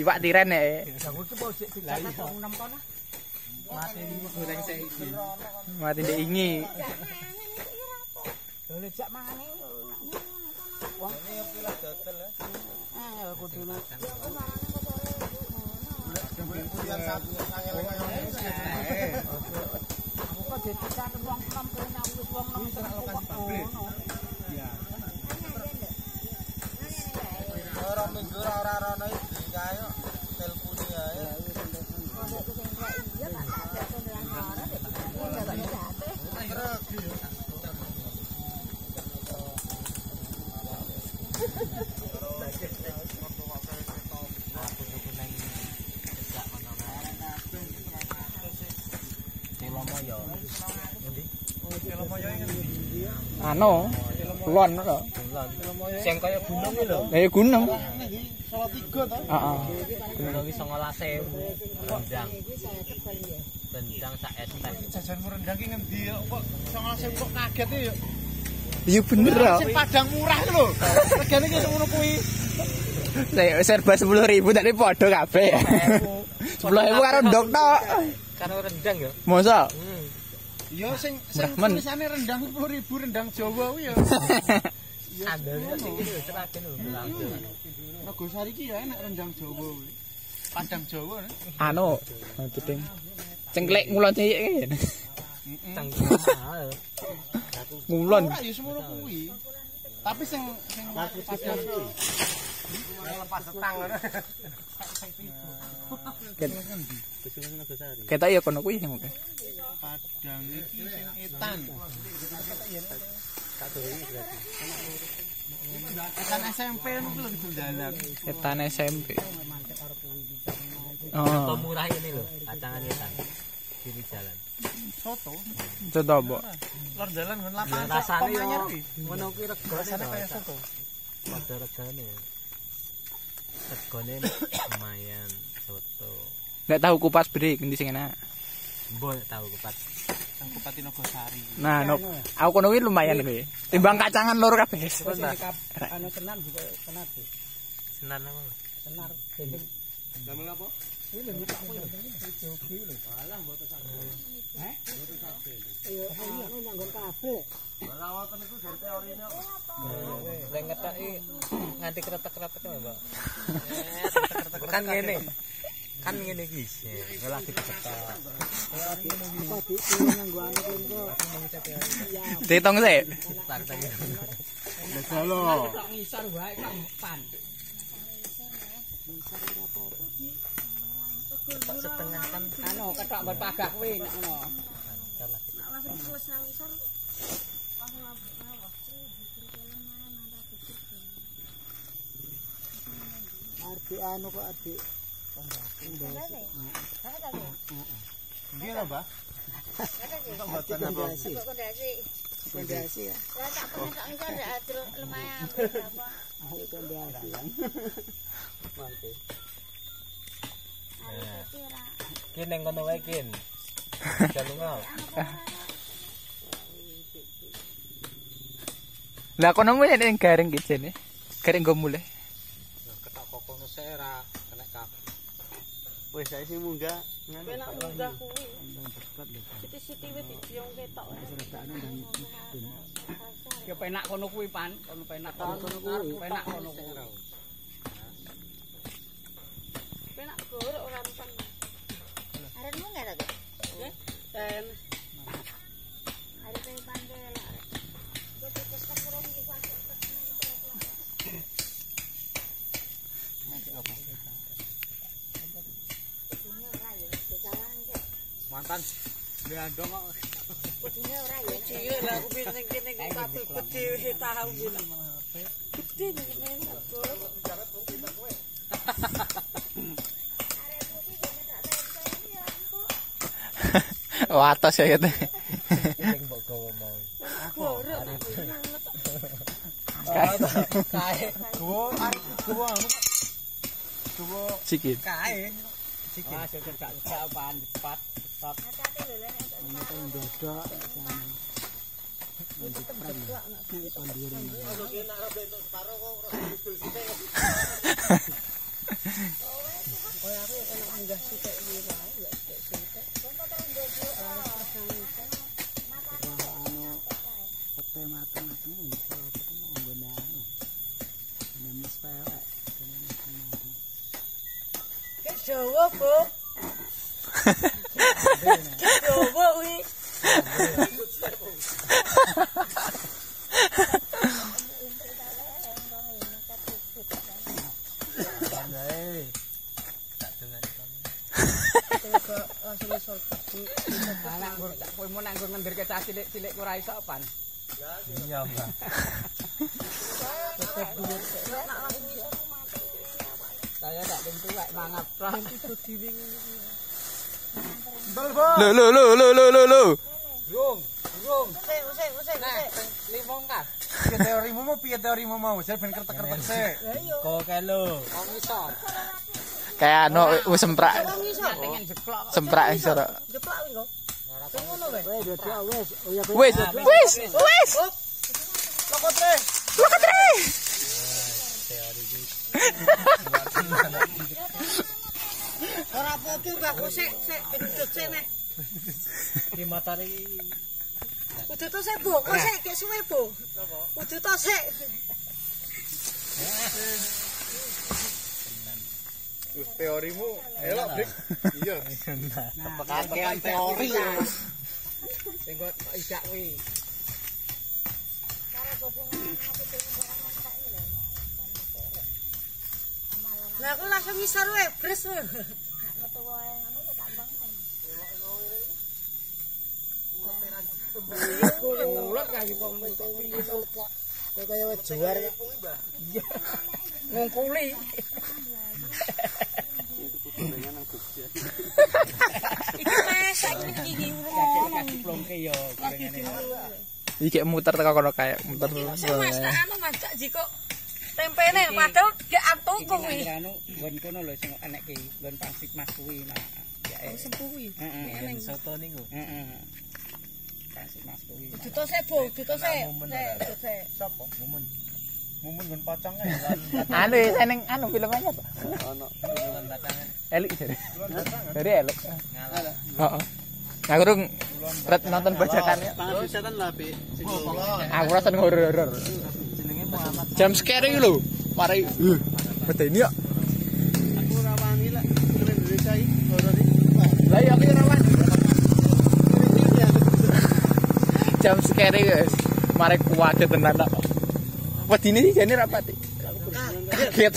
Iwak tiren ya. Mati ingi. Lejak mangane. Wah, ini pilah dotel ya. Eh, aku dulu. Aku kok jadi kan wong kampung nang wis wong nang sak lokasi pabrik. Iya. Ora minggu ora rono iki kae telpune ae. Ya wis telpune. Ya tak ajak kendaraan ora dek. Ya tak ajak. Ano? Kulon to. Sing kaya gunung iki lho. Lah ya gunung. Salah tiga to. Heeh. Gunung iki 19.000 rendang. Rendang sak estek. Jajanmu rendang ki ngendi kok 19.000 kok kaget ya. Iya bener. Sing padang murah lho. Regane ki ngono kuwi. Saya serba 10.000 tadi podo kabeh ya. 10.000 karo ndok tok. Karo rendang ya. Masa? Hmm. Ya sing sing tulisane rendang 10.000 rendang Jawa kuwi ya. Andalnya sing iki seragen lho. Nogosari ya enak rendang Jawa kuwi. Padang Jawa. ne? Anu, titing. Cengklek ngulon kan. Tanggung mahal. Ngulon. Ora ya semono kuwi. Tapi sing sing padang. Kita ya kono kuwi sing oke. Padang iki sing etan. Etan SMP niku lho dalan. Etan SMP. Apa Oh, murah ini lho, kacangan etan. Kiri jalan. Soto. coba bo. Lor dalan ngon Ya lapangan rasane yo anyar iki. ngono kuwi regane Rasane to. kaya soto. Padha regane. Regane lumayan soto. Nggak tahu kupas beri ngendi sing enak. Mbok tahu kepat. Sang Bupati Nogosari. Nah, no, aku kono lumayan kuwi. Timbang kacangan loro kabeh. anu tenan juga tenan. Senar nang. Tenar gendeng. Apa? Ini lho nyekak kowe lho. Jogi lho. Alah mboten saged. Heh? Mboten saged. Iya, anu nyanggon kabel. Rawaten iku dari teorine kok. Lek ngetoki nganti kretek-kretek lho, Mbak. Kan ngene. Kan ngene iki. Ngelagi diketok. Apa di sini nganggo anu kengko. Iya. Dihitung sih. Tak tak. Tak ngisor wae kok pan. Setengah kan Anu ketok pagak kuwi nek ngono. Adik anu kok adik Nggih lho, Mbah. Kok mboten apa? kondasi. Kondasi ya. Ayo kondasi. Mantap. Kin ning kono wae kin. Jalunga. Lah kono mu nek garing ki jene. Garing go mulih. Ketok kok kono sik ora kena kabeh. Wis saya sing munggah Enak munggah kuwi. Siti-siti wis dijiong ketok. Ya penak kono kuwi pan, kono penak kono kuwi. Penak kono kuwi. Ora. Arenmu enggak ada tuh? Dan pandai lah. Kurang mantan. Kok. Ora ya. cilik lah aku pineng kene ku kabeh gede tahu bilang. Gede arep gua anu. Gua Sikit. Kae. Sikit. Ah, gak gak apaan cepat. Cepat. Jawa bo. Jawa wi. Iya, Mbak. Saya tak tentu lek mangap prang. Lo lo lo lo lo lo lo. Rung, rung. Usik, usik, usik, Nah, usik. limong kah? Piye teorimu mau piye teorimu mau? Saya ben kertek-kertek sik. Kok kelo. Wong iso. Kayak anu wis semprak semprak iso. Jeplak kuwi kok. Sing ngono wae. Wis, wis, wis. Lokotre. Lokotre. Ora apa-apa, Mbak. Kok sik, sik gendut sik nek. Di matahari Kudu to sik, Bu. Kok sik kek suwe, Bu. Kudu to sik. Teorimu elok, Brik. Iya. Kakean teori. Sing kok isak kuwi. Lah aku langsung ngisor wae, bres wae. Metu wae ngono Kok kaya wis juar. Ngungkuli. Iki masak iki iki Kasih plongke yo gorengane. Iki muter teko kono kayak muter. Mas tak anu jiko tempe padahal gak antuk kuwi. ini anu gue kono lho sing enek ki gue pangsit mas kuwi mah ya eh sepuh kuwi? Heeh. soto niku. Heeh. pangsit mas kuwi juto saya bu juto saya siapa mumun mumun gue pocong anu ya saya neng anu filmnya apa anu mumun batangan elik jadi dari elik ngalah. Ngalah Aku nonton bajakannya. Tangan setan lah, Pi. Aku rasa horor-horor. Jam scare iki lho. Mari. Uh, Medeni ya. Aku. Indonesia iki horor iki. Lah ya iki rawan. Jam scare iki guys. Mari kuwate tenan tak. Wedine sih jane rapati. Kaget.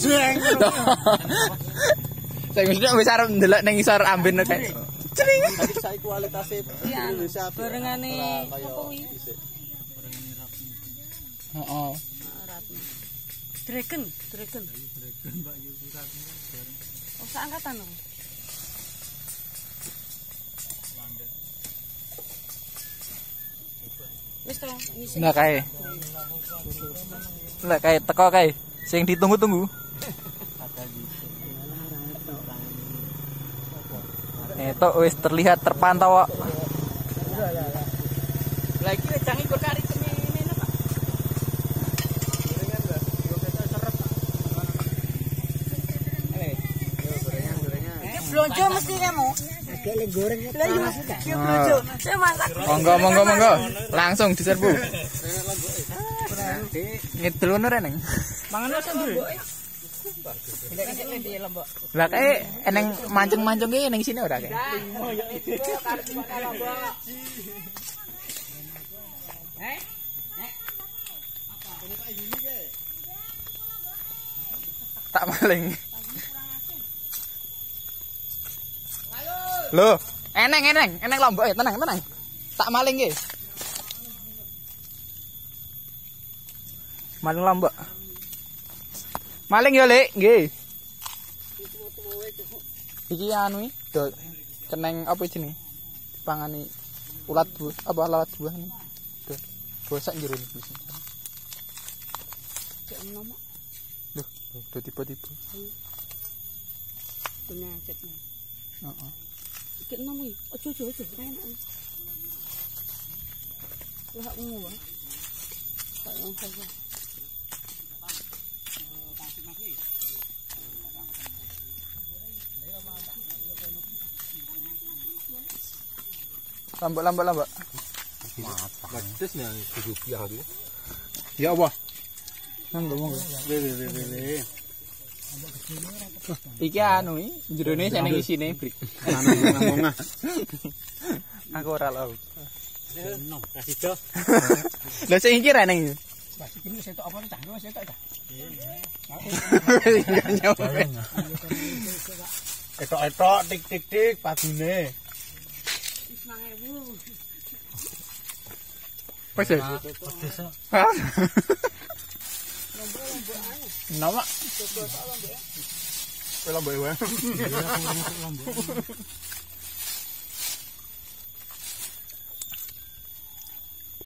Jeng. Saya mesti wis arep ndelok ning isor amben kayak. Saya kualitasnya Indonesia Barengane apa kuwi? Heeh. Dragon, Dragon. Oh, seangkatan kae. Kae teko kae. Sing ditunggu-tunggu. Itu wis terlihat terpantau kok. Lagi wedang iku blonjo mesti kamu. Agak le goreng. Lah iya, iya blonjo. Saya masak. Monggo monggo monggo. Langsung diserbu. Ngidul ngono reneng. Mangan apa Bro? Nek iki ndi lombok. Lah kae eneng mancung-mancung ki ning sini ora kae. Tak maling. Loh, eneng eneng, eneng lombok ya, tenang tenang. Tak maling ki. Maling lombok. Maling yo, Lek, nggih. Iki anu iki, do keneng apa jenenge? Dipangani ulat buah, apa lalat buah nih. Do. Bosak jero iki. cek enom Duh, udah tipe-tipe. penyakitnya. Heeh. kiện năm mình ở chưa chưa chửi ngay nữa. Tôi họng ngủ á, phải không? Phải không? Lambat lambat lambat Batis na susuki ako dito. Iya ba? Nandun mo. Bebe, bebe, bebe. Iki anu iki jerone sene isine brik. Aku ora lho. Enom kasih do. Lah sing iki ra nang. Pas iki setok apa cah? Wis setok cah. Etok-etok tik tik tik padune. nóng ạ. Làm bể quá.